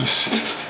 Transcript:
this.